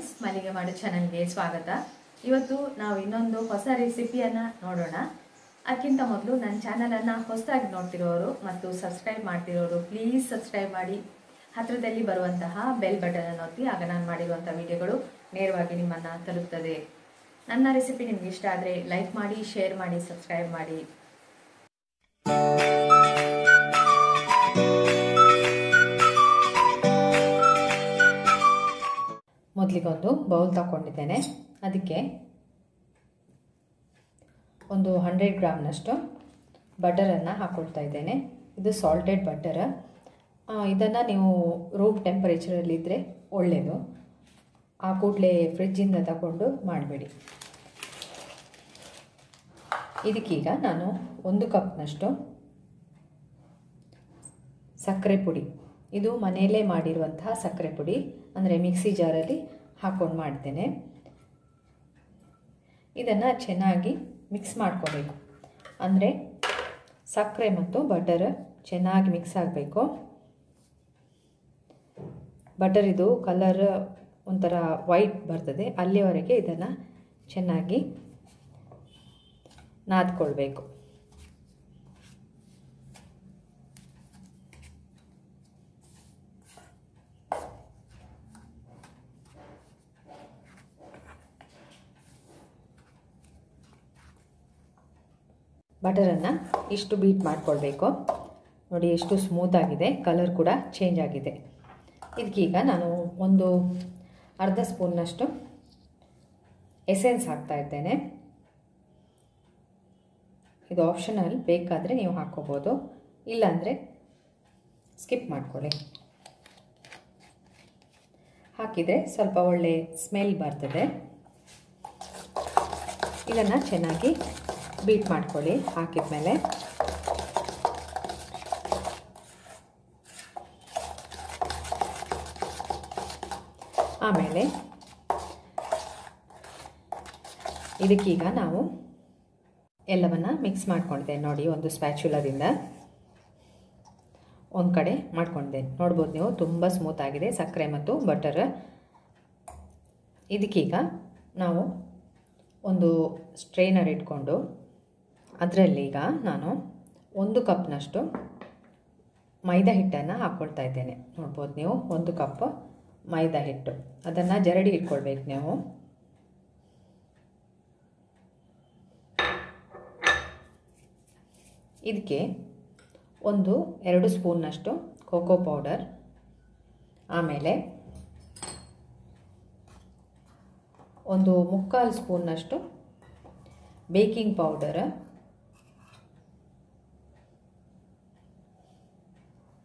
Friends ಮಲ್ಲಿಗೆ ಮಾಡು ಚಾನಲ್ಗೆ ಸ್ವಾಗತ. ಇವತ್ತು ನಾವು ಇನ್ನೊಂದು ಹೊಸ ರೆಸಿಪಿಯನ್ನು ನೋಡೋಣ. ಅದಕ್ಕಿಂತ ಮೊದಲು ನನ್ನ ಚಾನಲನ್ನು ಹೊಸದಾಗಿ ನೋಡ್ತಿರೋರು ಮತ್ತು ಸಬ್ಸ್ಕ್ರೈಬ್ ಮಾಡ್ತಿರೋರು ಪ್ಲೀಸ್ ಸಬ್ಸ್ಕ್ರೈಬ್ ಮಾಡಿ. ಹತ್ತಿರದಲ್ಲಿ ಬರುವಂತಹ ಬೆಲ್ ಬಟನ್ ಒತ್ತಿ, ಆಗ ನಾನು ಮಾಡಿರುವಂಥ ವಿಡಿಯೋಗಳು ನೇರವಾಗಿ ನಿಮ್ಮನ್ನು ತಲುಪ್ತದೆ. ನನ್ನ ರೆಸಿಪಿ ನಿಮ್ಗೆ ಇಷ್ಟ ಆದರೆ ಲೈಕ್ ಮಾಡಿ ಶೇರ್ ಮಾಡಿ ಸಬ್ಸ್ಕ್ರೈಬ್ ಮಾಡಿ. ಮೊದಲಿಗೊಂದು ಬೌಲ್ ತಗೊಂಡಿದ್ದೇನೆ ಅದಕ್ಕೆ ಒಂದು ಹಂಡ್ರೆಡ್ ಗ್ರಾಮ್ನಷ್ಟು ಬಟರನ್ನು ಹಾಕ್ಕೊಳ್ತಾ ಇದ್ದೇನೆ. ಇದು ಸಾಲ್ಟೆಡ್ ಬಟರ್ ಇದನ್ನು ನೀವು ರೂಮ್ ಟೆಂಪರೇಚರಲ್ಲಿದ್ದರೆ ಒಳ್ಳೆಯದು ಆ ಕೂಡಲೇ ಫ್ರಿಜ್ಜಿಂದ ತಗೊಂಡು ಮಾಡಬೇಡಿ. ಇದಕ್ಕೀಗ ನಾನು ಒಂದು ಕಪ್ನಷ್ಟು ಸಕ್ಕರೆ ಪುಡಿ. ಇದು ಮನೆಯಲ್ಲೇ ಮಾಡಿರುವಂತಹ ಸಕ್ಕರೆ ಪುಡಿ. ಅಂದರೆ ಮಿಕ್ಸಿ ಜಾರಲ್ಲಿ ಹಾಕ್ಕೊಂಡು ಮಾಡ್ತೇನೆ. ಇದನ್ನು ಚೆನ್ನಾಗಿ ಮಿಕ್ಸ್ ಮಾಡ್ಕೋಬೇಕು. ಅಂದರೆ ಸಕ್ಕರೆ ಮತ್ತು ಬಟರ್ ಚೆನ್ನಾಗಿ ಮಿಕ್ಸ್ ಆಗಬೇಕು. ಬಟರ್ ಇದು ಕಲರ್ ಒಂಥರ ವೈಟ್ ಬರ್ತದೆ, ಅಲ್ಲಿವರೆಗೆ ಇದನ್ನು ಚೆನ್ನಾಗಿ ನಾದ್ಕೊಳ್ಬೇಕು. ಬಟರನ್ನು ಇಷ್ಟು ಬೀಟ್ ಮಾಡಿಕೊಳ್ಬೇಕು. ನೋಡಿ ಎಷ್ಟು ಸ್ಮೂತಾಗಿದೆ ಕಲರ್ ಕೂಡ ಚೇಂಜ್ ಆಗಿದೆ. ಇದಕ್ಕೀಗ ನಾನು ಒಂದು ಅರ್ಧ ಸ್ಪೂನ್ನಷ್ಟು ಎಸೆನ್ಸ್ ಹಾಕ್ತಾ ಇದ್ದೇನೆ. ಇದು ಆಪ್ಷನಲ್, ಬೇಕಾದರೆ ನೀವು ಹಾಕ್ಕೋಬೋದು. ಇಲ್ಲಾಂದರೆ ಸ್ಕಿಪ್ ಮಾಡ್ಕೊಳ್ಳಿ. ಹಾಕಿದರೆ ಸ್ವಲ್ಪ ಒಳ್ಳೆ ಸ್ಮೆಲ್ ಬರ್ತದೆ. ಇದನ್ನು ಚೆನ್ನಾಗಿ ಬೀಟ್ ಮಾಡ್ಕೊಳ್ಳಿ ಹಾಕಿದ ಮೇಲೆ ಆಮೇಲೆ ಇದಕ್ಕೀಗ ನಾವು ಎಲ್ಲವನ್ನ ಮಿಕ್ಸ್ ಮಾಡ್ಕೊಂಡಿದೆ. ನೋಡಿ, ಒಂದು ಸ್ಪ್ಯಾಚುಲಾದಿಂದ ಒಂದು ಕಡೆ ಮಾಡ್ಕೊಂಡಿದೆ. ನೋಡ್ಬೋದು ನೀವು, ತುಂಬ ಸ್ಮೂತ್ ಆಗಿದೆ, ಸಕ್ಕರೆ ಮತ್ತು ಬಟರ್. ಇದಕ್ಕೀಗ ನಾವು ಒಂದು ಸ್ಟ್ರೈನರ್ ಇಟ್ಕೊಂಡು ಅದರಲ್ಲೀಗ ನಾನು ಒಂದು ಕಪ್ನಷ್ಟು ಮೈದಾ ಹಿಟ್ಟನ್ನು ಹಾಕ್ಕೊಳ್ತಾ ಇದ್ದೇನೆ. ನೋಡ್ಬೋದು ನೀವು, ಒಂದು ಕಪ್ ಮೈದಾ ಹಿಟ್ಟು. ಅದನ್ನು ಜರಡಿ ಇಟ್ಕೊಳ್ಬೇಕು ನೀವು. ಇದಕ್ಕೆ ಒಂದು, ಎರಡು ಸ್ಪೂನ್ನಷ್ಟು ಕೋಕೋ ಪೌಡರ್. ಆಮೇಲೆ ಒಂದು ಮುಕ್ಕಾಲು ಸ್ಪೂನ್ನಷ್ಟು ಬೇಕಿಂಗ್ ಪೌಡರ್.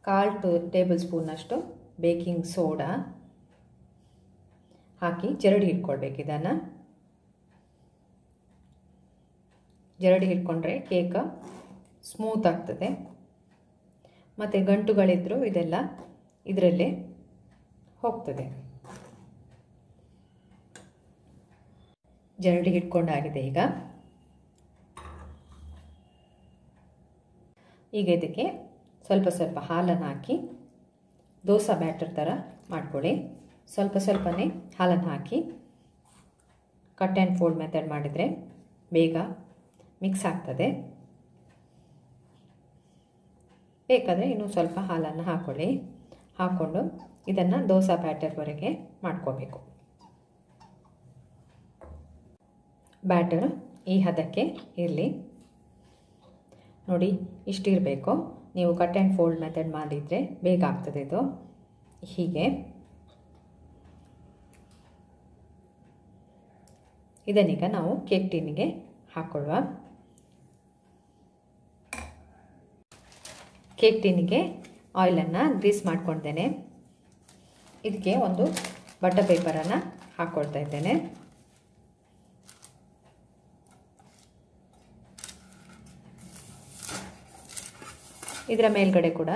ಕಾಲು ಟೇಬಲ್ ಸ್ಪೂನಷ್ಟು ಬೇಕಿಂಗ್ ಸೋಡಾ ಹಾಕಿ ಜರಡಿ ಹಿಡ್ಕೊಳ್ಬೇಕು ಇದನ್ನು. ಜರಡಿ ಹಿಡ್ಕೊಂಡ್ರೆ ಕೇಕ ಸ್ಮೂತ್ ಆಗ್ತದೆ. ಮತ್ತು ಗಂಟುಗಳಿದ್ದರೂ ಇದೆಲ್ಲ ಇದರಲ್ಲೇ ಹೋಗ್ತದೆ. ಜರಡಿ ಹಿಡ್ಕೊಂಡಾಗಿದೆ ಈಗ. ಈಗ ಇದಕ್ಕೆ ಸ್ವಲ್ಪ ಸ್ವಲ್ಪ ಹಾಲನ್ನು ಹಾಕಿ, ದೋಸೆ ಬ್ಯಾಟರ್ ಥರ ಮಾಡ್ಕೊಳ್ಳಿ. ಸ್ವಲ್ಪ ಸ್ವಲ್ಪನೇ ಹಾಲನ್ನು ಹಾಕಿ ಕಟ್ ಆ್ಯಂಡ್ ಫೋಲ್ಡ್ ಮೆಥಡ್ ಮಾಡಿದರೆ ಬೇಗ ಮಿಕ್ಸ್ ಆಗ್ತದೆ. ಬೇಕಾದರೆ ಇನ್ನೂ ಸ್ವಲ್ಪ ಹಾಲನ್ನು ಹಾಕ್ಕೊಳ್ಳಿ ಹಾಕ್ಕೊಂಡು ಇದನ್ನು ದೋಸೆ ಬ್ಯಾಟರ್ವರೆಗೆ ಮಾಡ್ಕೋಬೇಕು. ಬ್ಯಾಟರ್ ಈ ಹದಕ್ಕೆ ಇರಲಿ. ನೋಡಿ ಇಷ್ಟಿರಬೇಕು ನೀವು ಕಟ್ ಆ್ಯಂಡ್ ಫೋಲ್ಡ್ ಮೆಥಡ್ ಮಾಡಿದರೆ ಬೇಗ ಆಗ್ತದೆ ಇದು. ಹೀಗೆ. ಇದನ್ನೀಗ ನಾವು ಕೇಕ್ ಟಿನ್ಗೆ ಹಾಕ್ಕೊಳ್ಳುವ ಕೇಕ್ ಟಿನ್ಗೆ ಆಯಿಲನ್ನು ಗ್ರೀಸ್ ಮಾಡ್ಕೊಳ್ತೇನೆ ಇದಕ್ಕೆ ಒಂದು ಬಟರ್ ಪೇಪರನ್ನು ಹಾಕ್ಕೊಳ್ತಾ ಇದ್ದೇನೆ. ಇದರ ಮೇಲ್ಗಡೆ ಕೂಡ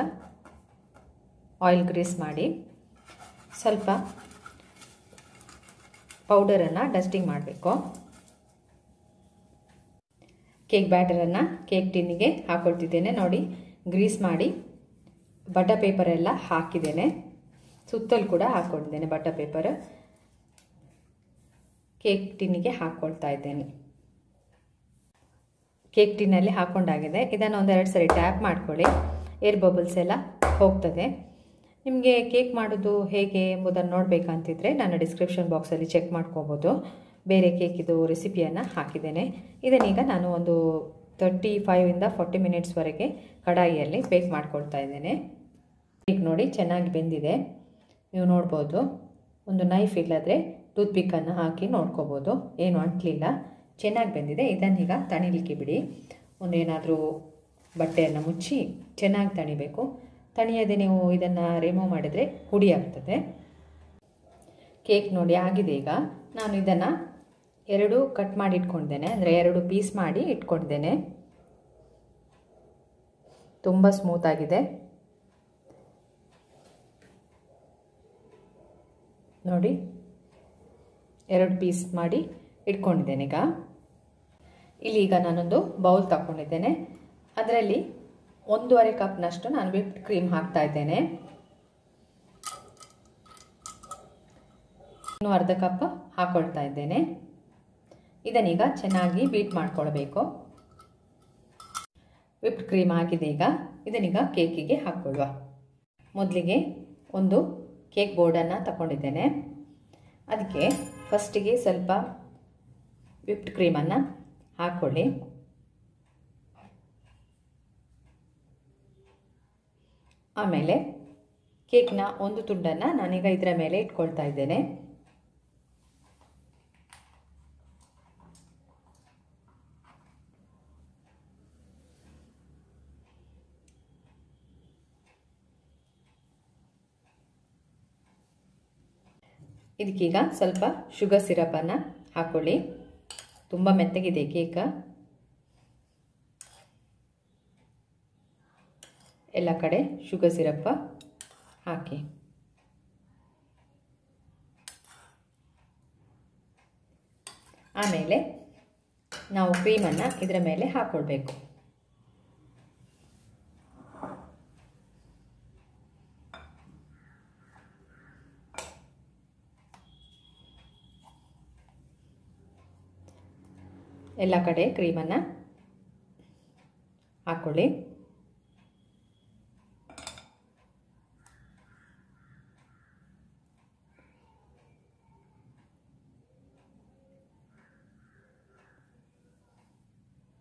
ಆಯಿಲ್ ಗ್ರೀಸ್ ಮಾಡಿ ಸ್ವಲ್ಪ ಪೌಡರನ್ನು ಡಸ್ಟಿಂಗ್ ಮಾಡಬೇಕು. ಕೇಕ್ ಬ್ಯಾಟರನ್ನು ಕೇಕ್ ಟಿನ್ನಿಗೆ ಹಾಕೊಳ್ತಿದ್ದೇನೆ. ನೋಡಿ ಗ್ರೀಸ್ ಮಾಡಿ ಬಟರ್ ಪೇಪರ್ ಎಲ್ಲ ಹಾಕಿದ್ದೇನೆ. ಸುತ್ತಲೂ ಕೂಡ ಹಾಕ್ಕೊಂಡಿದ್ದೇನೆ ಬಟರ್ ಪೇಪರ್ ಕೇಕ್ ಟಿನ್ನಿಗೆ ಹಾಕ್ಕೊಳ್ತಾ ಇದ್ದೇನೆ. ಕೇಕ್ ಟಿನಲ್ಲಿ ಹಾಕ್ಕೊಂಡಾಗಿದೆ ಇದನ್ನು ಒಂದೆರಡು ಸರಿ ಟ್ಯಾಪ್ ಮಾಡ್ಕೊಳ್ಳಿ. ಏರ್ ಬಬಲ್ಸ್ ಎಲ್ಲ ಹೋಗ್ತದೆ. ನಿಮಗೆ ಕೇಕ್ ಮಾಡೋದು ಹೇಗೆ ಎಂಬುದನ್ನು ನೋಡಬೇಕಂತಿದ್ರೆ ನಾನು ಡಿಸ್ಕ್ರಿಪ್ಷನ್ ಬಾಕ್ಸಲ್ಲಿ ಚೆಕ್ ಮಾಡ್ಕೋಬೋದು. ಬೇರೆ ಕೇಕಿದು ರೆಸಿಪಿಯನ್ನು ಹಾಕಿದ್ದೇನೆ. ಇದನ್ನೀಗ ನಾನು ಒಂದು ತರ್ಟಿ ಫೈವಿಂದ ಫಾರ್ಟಿ ಮಿನಿಟ್ಸ್ವರೆಗೆ ಕಡಾಯಿಯಲ್ಲಿ ಬೇಕ್ ಮಾಡ್ಕೊಳ್ತಾ ಇದ್ದೇನೆ. ಕೇಕ್ ನೋಡಿ ಚೆನ್ನಾಗಿ ಬೆಂದಿದೆ. ನೀವು ನೋಡ್ಬೋದು. ಒಂದು ನೈಫ್ ಇಲ್ಲದ್ರೆ ಟೂತ್ ಪಿಕ್ಕನ್ನು ಹಾಕಿ ನೋಡ್ಕೋಬೋದು. ಏನು ಅಂಟಲಿಲ್ಲ. ಚೆನ್ನಾಗಿ ಬೆಂದಿದೆ. ಇದನ್ನೀಗ ತಣಿಲಿಕ್ಕೆ ಬಿಡಿ. ಒಂದೇನಾದರೂ ಬಟ್ಟೆಯನ್ನು ಮುಚ್ಚಿ ಚೆನ್ನಾಗಿ ತಣಿಬೇಕು. ತಣಿಯದೆ ನೀವು ಇದನ್ನು ರಿಮೂವ್ ಮಾಡಿದರೆ ಹುಡಿ ಆಗ್ತದೆ. ಕೇಕ್ ನೋಡಿ ಆಗಿದೆ ಈಗ. ನಾನು ಇದನ್ನು ಎರಡು ಕಟ್ ಮಾಡಿ ಇಟ್ಕೊಂಡಿದ್ದೇನೆ. ಅಂದರೆ ಎರಡು ಪೀಸ್ ಮಾಡಿ ಇಟ್ಕೊಂಡಿದ್ದೇನೆ. ತುಂಬ ಸ್ಮೂತ್ ಆಗಿದೆ. ನೋಡಿ. ಎರಡು ಪೀಸ್ ಮಾಡಿ ಇಟ್ಕೊಂಡಿದ್ದೇನೆ ಈಗ. ಇಲ್ಲಿ ಈಗ ನಾನೊಂದು ಬೌಲ್ ತಗೊಂಡಿದ್ದೇನೆ ಅದರಲ್ಲಿ ಒಂದೂವರೆ ಕಪ್ನಷ್ಟು ನಾನು ವಿಪ್ಡ್ ಕ್ರೀಮ್ ಹಾಕ್ತಾ ಇದ್ದೇನೆ. ಇನ್ನು ಅರ್ಧ ಕಪ್ ಹಾಕೊಳ್ತಾ ಇದ್ದೇನೆ. ಇದನ್ನೀಗ ಚೆನ್ನಾಗಿ ಬೀಟ್ ಮಾಡ್ಕೊಳ್ಬೇಕು. ವಿಪ್ಡ್ ಕ್ರೀಮ್ ಆಗಿದೆ ಈಗ. ಇದನ್ನೀಗ ಕೇಕಿಗೆ ಹಾಕ್ಕೊಳ್ಳುವ. ಮೊದಲಿಗೆ ಒಂದು ಕೇಕ್ ಬೋರ್ಡನ್ನು ತಗೊಂಡಿದ್ದೇನೆ ಅದಕ್ಕೆ ಫಸ್ಟಿಗೆ ಸ್ವಲ್ಪ ವಿಪ್ಡ್ ಕ್ರೀಮನ್ನು ಹಾಕ್ಕೊಳ್ಳಿ ಆಮೇಲೆ ಕೇಕ್ನ ಒಂದು ತುಂಡನ್ನು ನಾನೀಗ ಇದರ ಮೇಲೆ ಇಟ್ಕೊಳ್ತಾ ಇದ್ದೇನೆ. ಇದಕ್ಕೀಗ ಸ್ವಲ್ಪ ಶುಗರ್ ಸಿರಪನ್ನು ಹಾಕ್ಕೊಳ್ಳಿ ತುಂಬ ಮೆತ್ತಗಿದೆ ಕೇಕ. ಎಲ್ಲ ಕಡೆ ಶುಗರ್ ಸಿರಪ್ಪ ಹಾಕಿ. ಆಮೇಲೆ ನಾವು ಕ್ರೀಮನ್ನು ಇದರ ಮೇಲೆ ಹಾಕ್ಕೊಳ್ಬೇಕು ಎಲ್ಲ ಕಡೆ ಕ್ರೀಮನ್ನು ಹಾಕ್ಕೊಳ್ಳಿ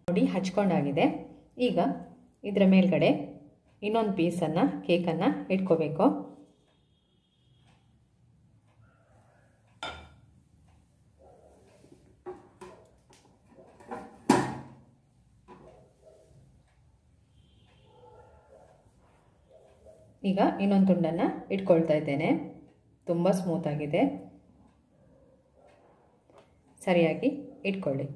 ನೋಡಿ ಹಚ್ಕೊಂಡಾಗಿದೆ. ಈಗ ಇದರ ಮೇಲ್ಗಡೆ ಇನ್ನೊಂದು ಪೀಸನ್ನು ಕೇಕನ್ನು ಇಟ್ಕೋಬೇಕು. ಈಗ ಇನ್ನೊಂದು ತುಂಡನ್ನು ಇಟ್ಕೊಳ್ತಾ ಇದ್ದೇನೆ. ತುಂಬ ಸ್ಮೂತಾಗಿದೆ ಸರಿಯಾಗಿ ಇಟ್ಕೊಳ್ಳಿ.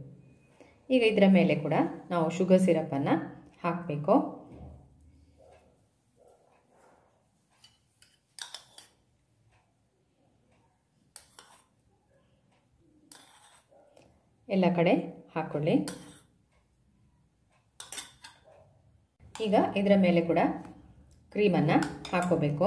ಈಗ ಇದರ ಮೇಲೆ ಕೂಡ ನಾವು ಶುಗರ್ ಸಿರಪನ್ನು ಹಾಕಬೇಕು. ಎಲ್ಲ ಕಡೆ ಹಾಕ್ಕೊಳ್ಳಿ ಈಗ ಇದರ ಮೇಲೆ ಕೂಡ ಕ್ರೀಮನ್ನು ಹಾಕೋಬೇಕು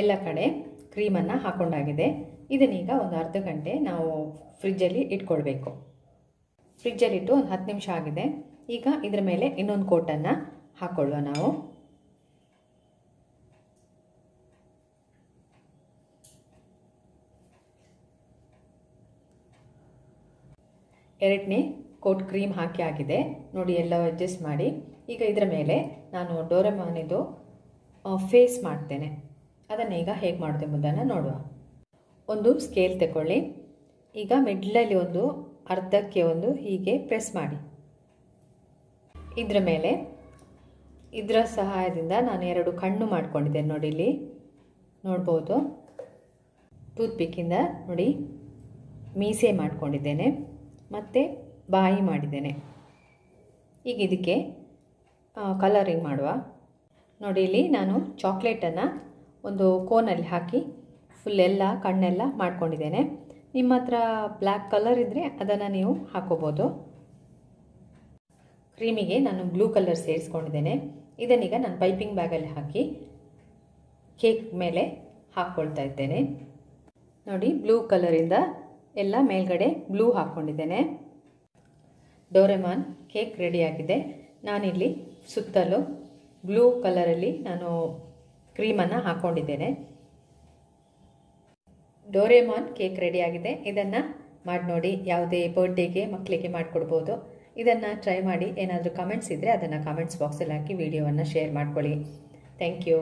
ಎಲ್ಲ ಕಡೆ ಕ್ರೀಮನ್ನು ಹಾಕೊಂಡಾಗಿದೆ. ಇದನ್ನೀಗ ಒಂದು ಅರ್ಧ ಗಂಟೆ ನಾವು ಫ್ರಿಜ್ಜಲ್ಲಿ ಇಟ್ಕೊಳ್ಬೇಕು. ಫ್ರಿಜ್ಜಲ್ಲಿಟ್ಟು ಒಂದು ಹತ್ತು ನಿಮಿಷ ಆಗಿದೆ. ಈಗ ಇದರ ಮೇಲೆ ಇನ್ನೊಂದು ಕೋಟನ್ನು ಹಾಕ್ಕೊಳ್ಳುವ ನಾವು. ಎರಡನೇ ಕೋಟ್ ಕ್ರೀಮ್ ಹಾಕಿ ಆಗಿದೆ. ನೋಡಿ, ಎಲ್ಲ ಅಡ್ಜಸ್ಟ್ ಮಾಡಿ. ಈಗ ಇದರ ಮೇಲೆ ನಾನು ಡೋರೆಮಾನಿದು ಫೇಸ್ ಮಾಡ್ತೇನೆ. ಅದನ್ನು ಈಗ ಹೇಗೆ ಮಾಡಿದೆ ಎಂಬುದನ್ನು ನೋಡುವ. ಒಂದು ಸ್ಕೇಲ್ ತಗೊಳ್ಳಿ ಈಗ ಮಿಡ್ಲಲ್ಲಿ ಒಂದು ಅರ್ಧಕ್ಕೆ ಒಂದು ಹೀಗೆ ಪ್ರೆಸ್ ಮಾಡಿ. ಇದರ ಮೇಲೆ ಇದರ ಸಹಾಯದಿಂದ ನಾನು ಎರಡು ಕಣ್ಣು ಮಾಡ್ಕೊಂಡಿದ್ದೇನೆ ನೋಡಿ ಇಲ್ಲಿ. ನೋಡ್ಬೋದು. ಟೂತ್ ಪಿಕ್ಕಿಂದ ನೋಡಿ. ಮೀಸೆ ಮಾಡ್ಕೊಂಡಿದ್ದೇನೆ. ಮತ್ತು ಬಾಯಿ ಮಾಡಿದ್ದೇನೆ. ಈಗ ಇದಕ್ಕೆ ಕಲರಿಂಗ್ ಮಾಡುವ. ನೋಡಿ ಇಲ್ಲಿ ನಾನು ಚಾಕ್ಲೇಟನ್ನು ಒಂದು ಕೋನಲ್ಲಿ ಹಾಕಿ ಫುಲ್ ಎಲ್ಲ ಕಣ್ಣೆಲ್ಲ ಮಾಡ್ಕೊಂಡಿದ್ದೇನೆ. ನಿಮ್ಮ ಹತ್ರ ಬ್ಲ್ಯಾಕ್ ಕಲರ್ ಇದ್ದರೆ ಅದನ್ನು ನೀವು ಹಾಕೋಬೋದು. ಕ್ರೀಮಿಗೆ ನಾನು ಬ್ಲೂ ಕಲರ್ ಸೇರಿಸ್ಕೊಂಡಿದ್ದೇನೆ. ಇದನ್ನೀಗ ನಾನು ಪೈಪಿಂಗ್ ಬ್ಯಾಗಲ್ಲಿ ಹಾಕಿ ಕೇಕ್ ಮೇಲೆ ಹಾಕ್ಕೊಳ್ತಾ ಇದ್ದೇನೆ. ನೋಡಿ ಬ್ಲೂ ಕಲರಿಂದ ಎಲ್ಲ ಮೇಲ್ಗಡೆ ಬ್ಲೂ ಹಾಕ್ಕೊಂಡಿದ್ದೇನೆ ಡೋರೆಮಾನ್ ಕೇಕ್ ರೆಡಿಯಾಗಿದೆ ನಾನಿಲ್ಲಿ ಸುತ್ತಲೂ ಬ್ಲೂ ಕಲರಲ್ಲಿ ನಾನು ಕ್ರೀಮನ್ನು ಹಾಕ್ಕೊಂಡಿದ್ದೇನೆ ಡೋರೆಮಾನ್ ಕೇಕ್ ರೆಡಿಯಾಗಿದೆ ಇದನ್ನು ಮಾಡಿ ನೋಡಿ, ಯಾವುದೇ ಬರ್ಡೇಗೆ ಮಕ್ಕಳಿಗೆ ಮಾಡಿಕೊಡ್ಬೋದು. ಇದನ್ನು ಟ್ರೈ ಮಾಡಿ, ಏನಾದರೂ ಕಮೆಂಟ್ಸ್ ಇದ್ದರೆ ಅದನ್ನು ಕಮೆಂಟ್ಸ್ ಬಾಕ್ಸಲ್ಲಿ ಹಾಕಿ ವಿಡಿಯೋವನ್ನು ಶೇರ್ ಮಾಡ್ಕೊಳ್ಳಿ. Thank you